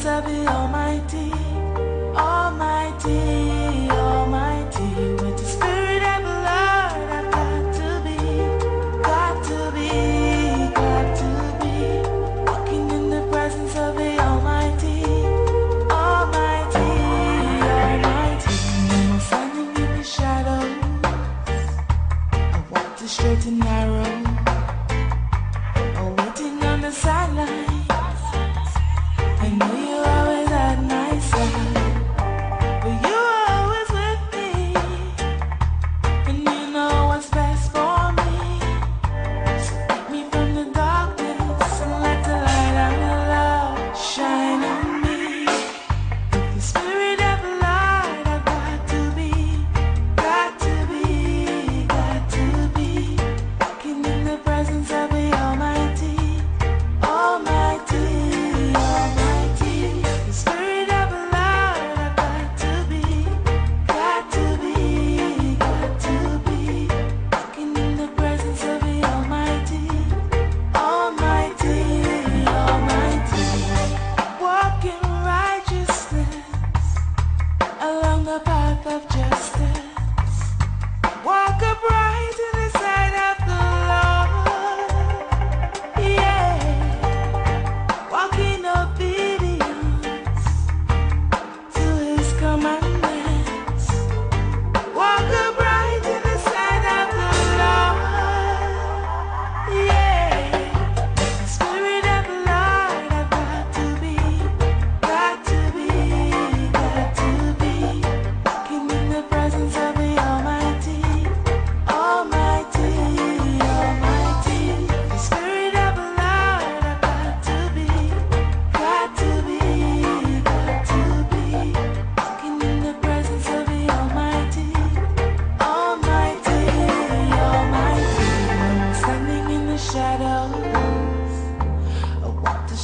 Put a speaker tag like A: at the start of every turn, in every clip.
A: to the Almighty, Almighty, Almighty. With the Spirit and the Lord, I've got to be, got to be, got to be. Walking in the presence of the Almighty, Almighty, Almighty. When standing in the shadow, I walk the straight and narrow.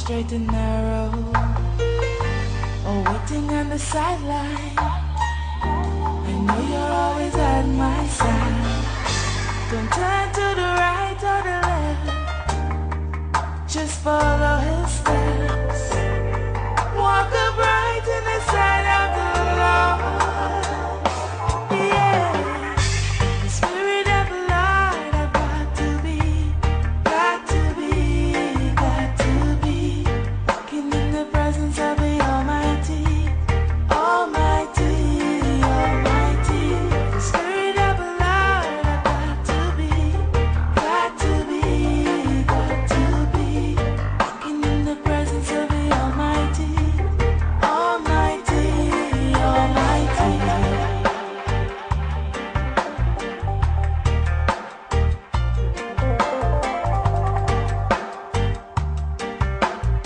A: straight and narrow. Or waiting on the sideline. I know you're always at my side. Don't turn to the right or the left. Just follow